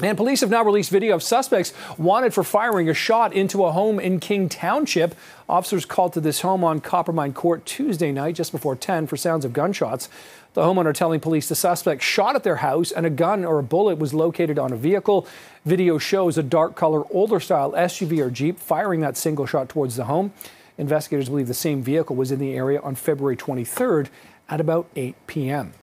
And police have now released video of suspects wanted for firing a shot into a home in King Township. Officers called to this home on Coppermine Court Tuesday night, just before 10, for sounds of gunshots. The homeowner telling police the suspect shot at their house and a gun or a bullet was located on a vehicle. Video shows a dark color, older style SUV or Jeep firing that single shot towards the home. Investigators believe the same vehicle was in the area on February 23rd at about 8 p.m.